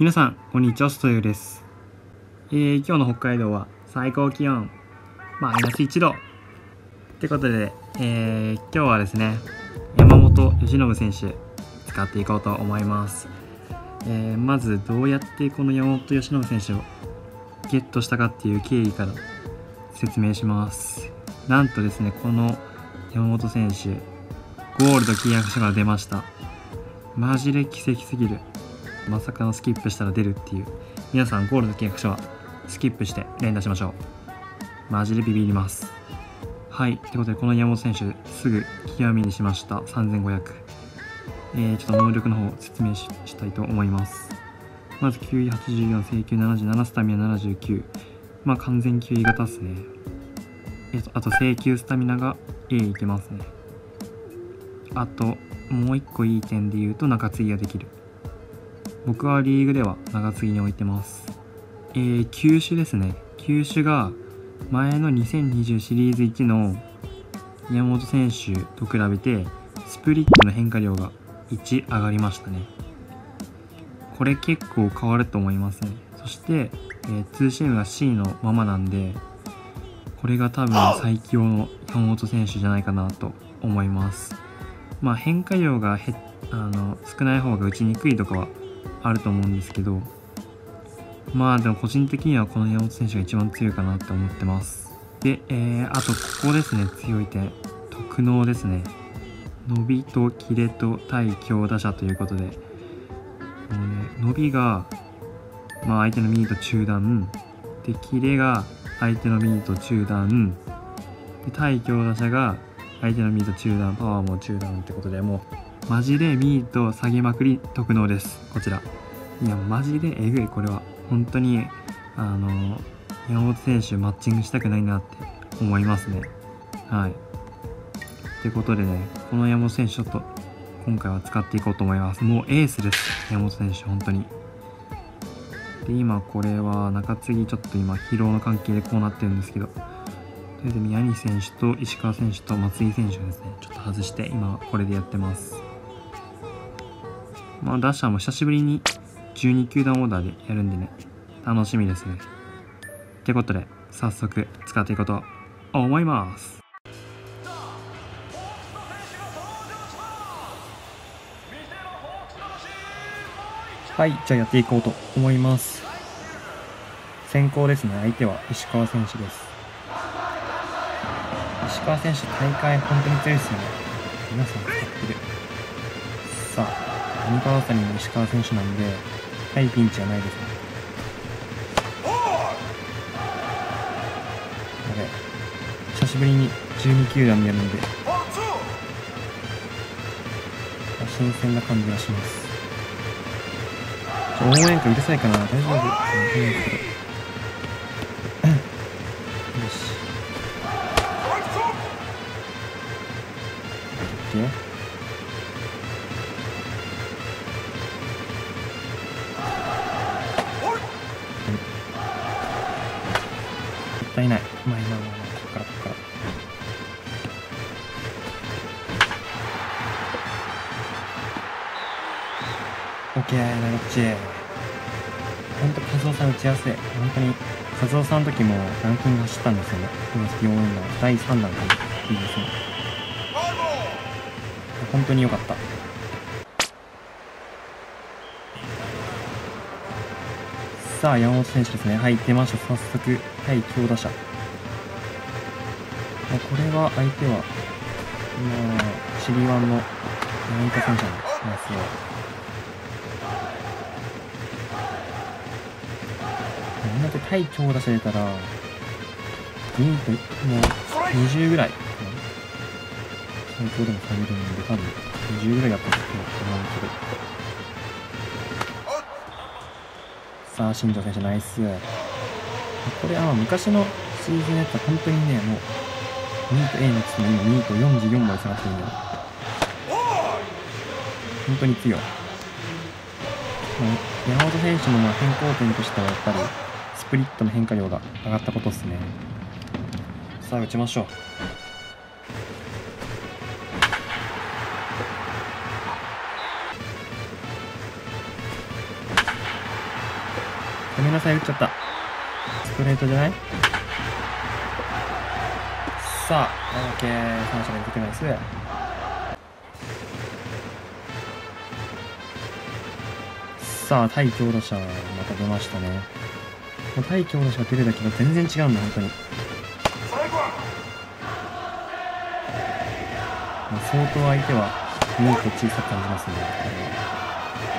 皆さん、こんにちは、ストヨです。えー、今日の北海道は最高気温、マイナス1度。ってことで、えー、今日はですね、山本由伸選手、使っていこうと思います。えー、まず、どうやってこの山本由伸選手をゲットしたかっていう経緯から説明します。なんとですね、この山本選手、ゴールド契約書が出ました。マジで奇跡すぎる。まさかのスキップしたら出るっていう。皆さんゴールド契約書はスキップして連打しましょう。マジでビビります。はい。ってことでこの山本選手すぐ極みにしました。3500えー、ちょっと能力の方説明したいと思います。まず9位84請求77スタミナ79まあ完全9位型っすね。えっ、とあと請求スタミナが A いけますね。あともう一個いい点で言うと中継ぎができる。僕はリーグでは長継ぎに置いてます。えー、球種ですね。球種が前の2020シリーズ1の山本選手と比べてスプリットの変化量が1上がりましたね。これ結構変わると思いますね。そして、えー、ツーシームが C のままなんで、これが多分最強の山本選手じゃないかなと思います。まあ変化量がへあの少ない方が打ちにくいとかはあると思うんですけどまあでも個人的にはこの山本選手が一番強いかなって思ってます。で、えー、あとここですね。強い点特能ですね。伸びとキレと対強打者ということで。もうね伸びがまあ相手のミート中段でキレが相手のミート中段で対強打者が相手のミート中段パワーも中段ってことでもうマジでミート下げまくり特納です。こちら。いや、マジでえぐい、これは。本当に、あの、山本選手マッチングしたくないなって思いますね。はい。ってことでね、この山本選手ちょっと今回は使っていこうと思います。もうエースです。山本選手、本当に。で、今これは中継ぎちょっと今疲労の関係でこうなってるんですけど、とりあえず宮西選手と石川選手と松井選手をですね、ちょっと外して今これでやってます。まあ、打者も久しぶりに12球団オーダーでやるんでね、楽しみですね。ってことで、早速使っていこうと思います。はい、じゃあやっていこうと思います。先行ですね、相手は石川選手です。石川選手、大会本当に強いですね。皆さん使ってる。さあ、上川辺りの石川選手なんで、はいピンチはないですね。やべ久しぶりに12球団でやるんで、新鮮な感じがします。応援歌うるさいかな。大丈夫かった オッケーなっちほんと和夫さん打ちやすい本当に和夫さんの時もランキング走ったんですよねこのスピ応援の第3弾かないいですね本当に良かったさあ、山本選手ですね。はい、出ました。早速、対強打者。これは相手は、まあ、シリワンの柳田選手なんですよ。んだけ対強打者出たら、ミント、もう20ぐらい、最高でも下げるんで、多分20ぐらいやったと思うんですけど、さあ、新庄選手ナイス。これ、あ昔のシーズンのやつは本当にね、もう、2位と A のつも今2位と44まで下がってるんだよ。本当に強い。山本選手のまあ変更点としてはやっぱりプリットの変化量が上がったことですね。さあ打ちましょうご。めんなさい、打っちゃった。ストレートじゃない？さあ、オッケー、三者連続ナイス。さあ、対強打者、また出ましたね。もう対強打者が出るだけが全然違うんだ、本当に。まあ相当相手は、ミート小さく感じますね。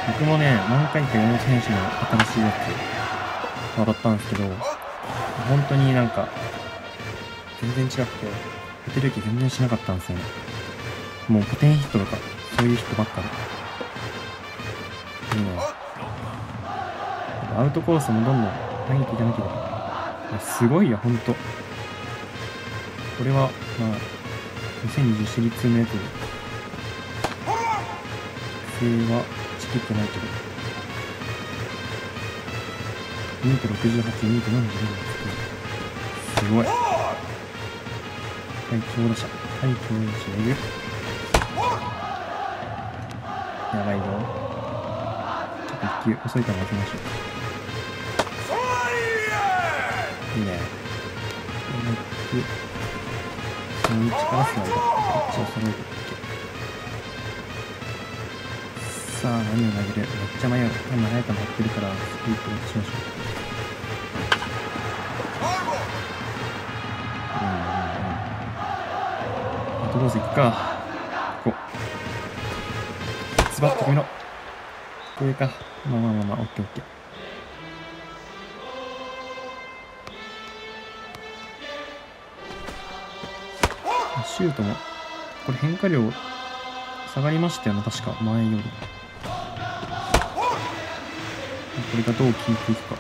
僕もね、何回か山本選手の新しいやつ、渡ったんですけど、本当になんか、全然違くて、打てる気全然しなかったんですよね。もうポテンヒットとか、そういうヒットばっかで。いいね。アウトコースもどんどん投げていかなければ。いやすごいよ、ほんと。これは、まあ、2020シリーズメートル。規はチキってないけど。2と68、2と72なんですけど。すごい。対強打者。対強打者いる。やばいぞ。ちょっと一球遅いから待ちましょう。いいね。このその1からスライダー。こっちを揃えて。さあ、何を投げる？めっちゃ迷う。今、早く持ってるから、スピードしましょう。うんうんうん。アウトローズ行くか。ここ。ズバッと決めろ。ここ上か。まあまあまあまあ、オッケーオッケー。シュートも、これ変化量下がりましたよね、確か、前より。これがどう効いていくか。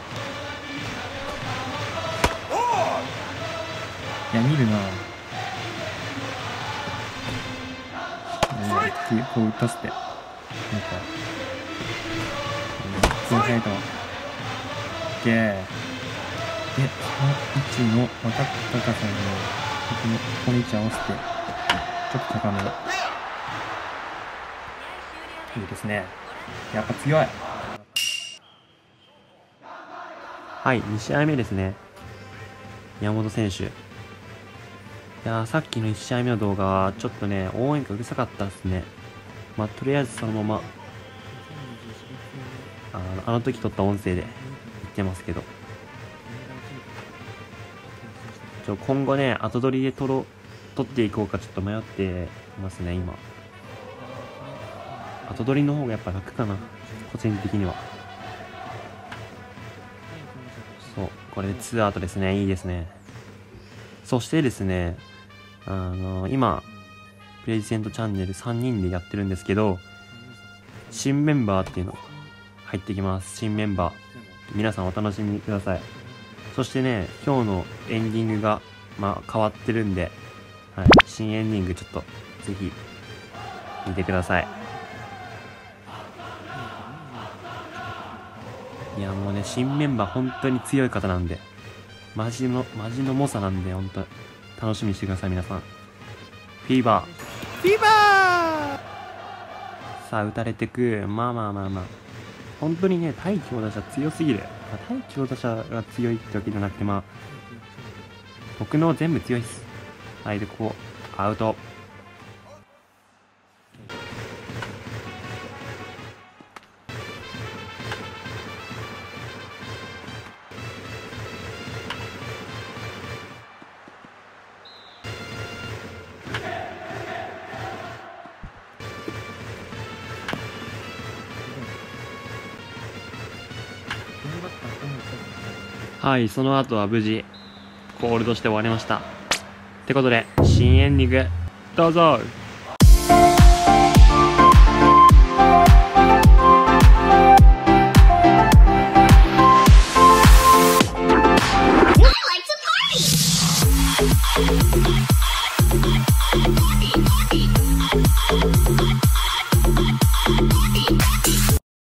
いや、見るなぁ。うん、こう打たせて。なんか、うん、普通に速い球。オッケー。で、その位置の分かった高さの、この、ここの位置合わせて、ちょっと高め。いいですね。やっぱ強い。はい、2試合目ですね。山本選手。いやさっきの1試合目の動画は、ちょっとね、応援歌うるさかったですね。まあ、とりあえずそのまま、あのあの時撮った音声で言ってますけど。ちょ今後ね、後撮りで撮ろ、撮っていこうかちょっと迷ってますね、今。後撮りの方がやっぱ楽かな。個人的には。そう。これで2アウトですね。いいですね。そしてですね、あの今、プレジデントチャンネル3人でやってるんですけど、新メンバーっていうの入ってきます。新メンバー。皆さんお楽しみください。そしてね、今日のエンディングが、まあ、変わってるんで、はい、新エンディングちょっと、ぜひ、見てください。いや、もうね、新メンバー本当に強い方なんで、マジの、マジの猛者なんで、本当楽しみにしてください、皆さん。フィーバー。フィーバーさあ、打たれてく。まあまあまあまあ。本当にね、対強打者強すぎる。まあ、対強打者が強いってわけじゃなくて、まあ、僕の全部強いっす。はい、で、こう、アウト。はい、その後は無事、コールドして終わりました。ってことで、新エンディング、どうぞ